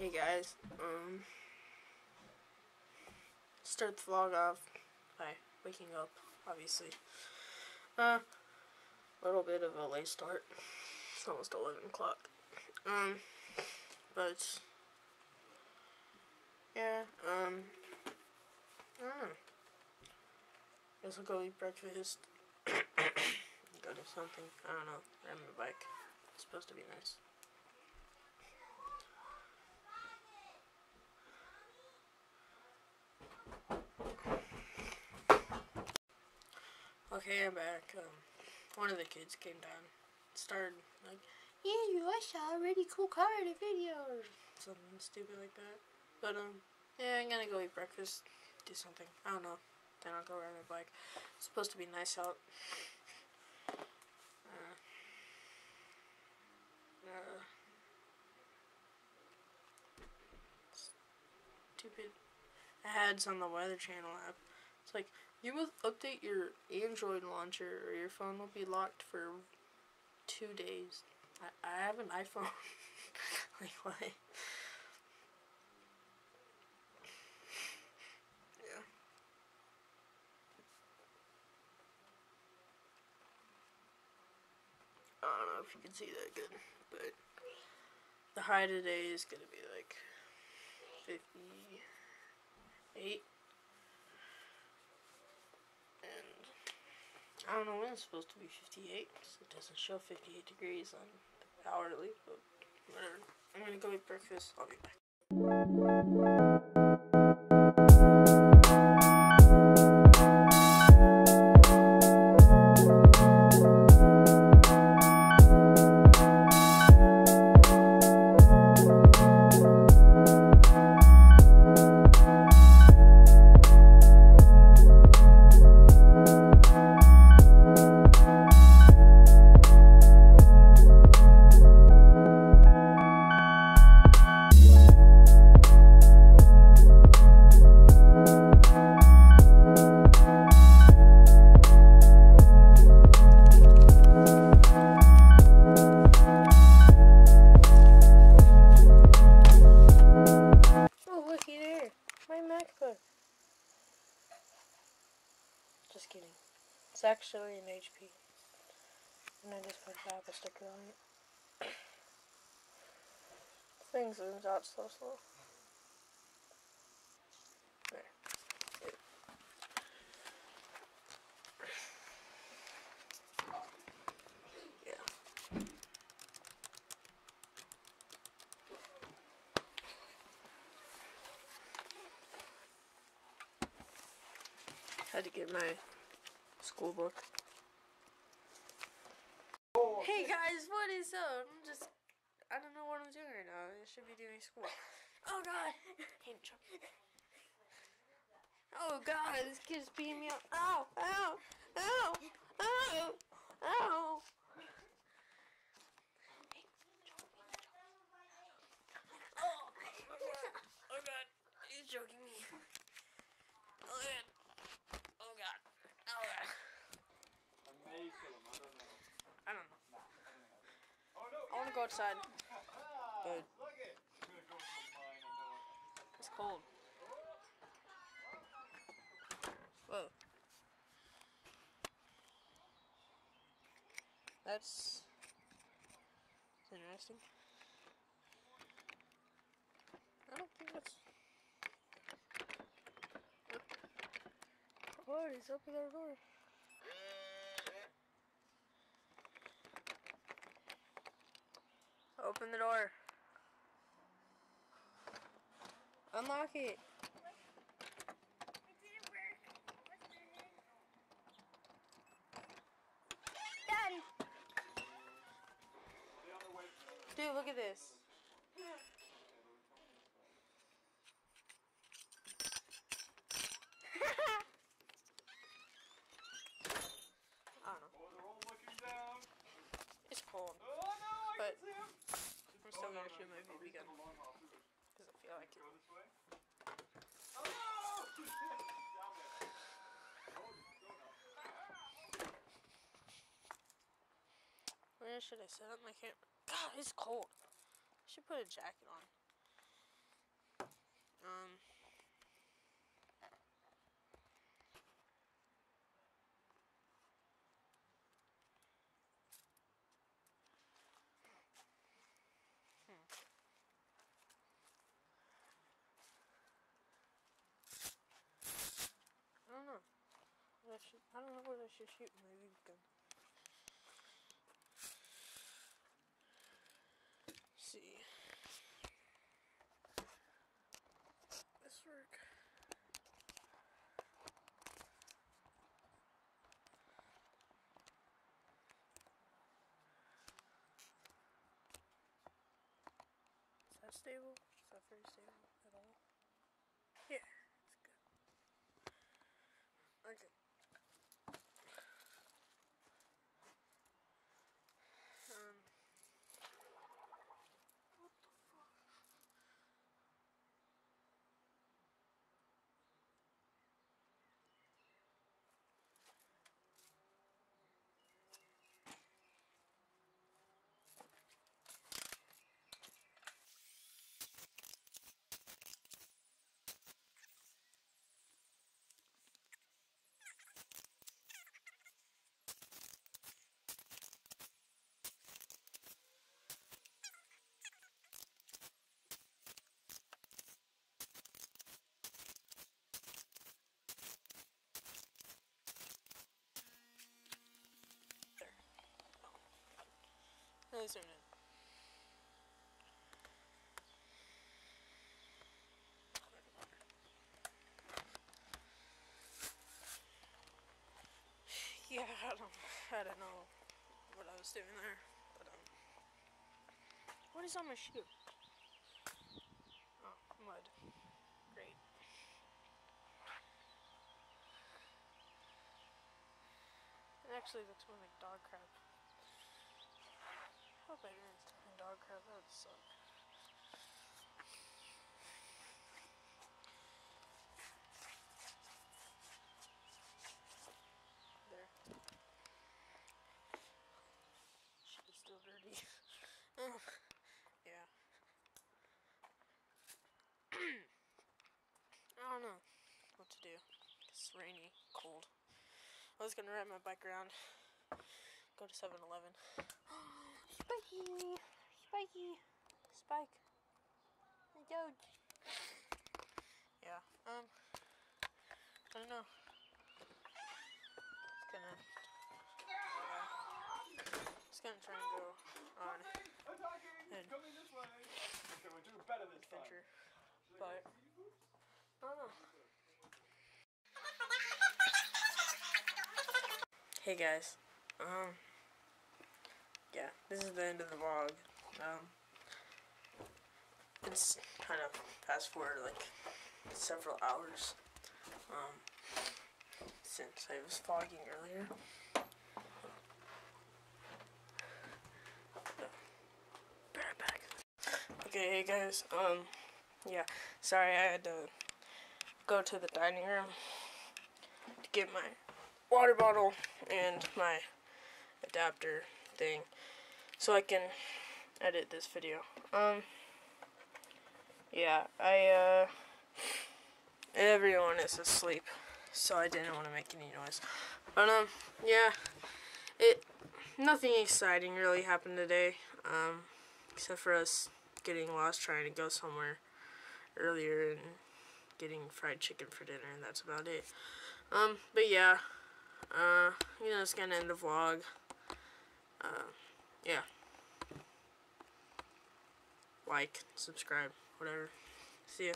Hey guys, um, start the vlog off by waking up, obviously. Uh, a little bit of a late start. It's almost 11 o'clock. Um, but, yeah, um, I don't know. Guess I'll go eat breakfast. go do something. I don't know. Ride my bike. It's supposed to be nice. Okay, I'm back. Um, one of the kids came down, started like, "Yeah, you, saw a really cool car in a video," or something stupid like that. But um, yeah, I'm gonna go eat breakfast, do something. I don't know. Then I'll go ride my bike. It's supposed to be nice out. Uh, uh, stupid ads on the Weather Channel app. It's like you will update your Android launcher or your phone will be locked for two days. I, I have an iPhone. like what? Yeah. I don't know if you can see that good, but the high today is gonna be like fifty-eight. I don't know when it's supposed to be 58 because it doesn't show 58 degrees on the hourly, but whatever. I'm gonna go eat breakfast. I'll be back. Actually an HP. And I just put Apple sticker on it. Thing zooms out so slow. Yeah. Had to get my school book. Oh. Hey guys, what is up? I'm just, I don't know what I'm doing right now. I should be doing school. Oh god! Hand chop. Oh god, this kid's beating me up. Ow! Ow! Ow! Ow! Ow! Oh, oh god, he's joking me. Oh god. Oh god. Oh god. I don't know. I want to go outside. But it's cold. Whoa. That's interesting. I don't think that's. Oh, he's opening our door. Open the door. Unlock it. Daddy. Dude, look at this. I don't know. It's cold. But I'm still gonna shoot my BB gun. Because I feel like it. Where should I set up my camera? God, it's cold. I should put a jacket on. Um. Hmm. I don't know. I, I don't know what I should shoot my gun. see. This work. Is that stable? Is that very stable at all? Yeah, it's good. Okay. Um. What the fuck? There. Zoom in. Yeah, I don't, I don't know what I was doing there, but um, what is on my shoe? Oh, mud. Great. It actually looks more like dog crap. I didn't in dog crap. That would suck. There. Shit is still dirty. yeah. I don't know what to do. It's rainy, cold. I was gonna ride my bike around, go to 7 Eleven. Spiky! Spiky! Spike! My dog! Yeah, um, I don't know. It's gonna. Yeah. Just gonna try and go on Attacking! And- Coming this way! Okay, we'll do better this time. but I don't know. Hey guys, um, yeah, this is the end of the vlog. Um, it's kind of fast forward like several hours, um, since I was vlogging earlier. Okay, hey guys, um, yeah, sorry I had to go to the dining room to get my water bottle and my adapter thing so I can edit this video. Um, yeah, I, uh, everyone is asleep, so I didn't want to make any noise. But, um, yeah, it, nothing exciting really happened today, um, except for us getting lost trying to go somewhere earlier and getting fried chicken for dinner, and that's about it. Um, but yeah, uh, you know, it's gonna end the vlog. Uh, yeah. Like, subscribe, whatever. See ya.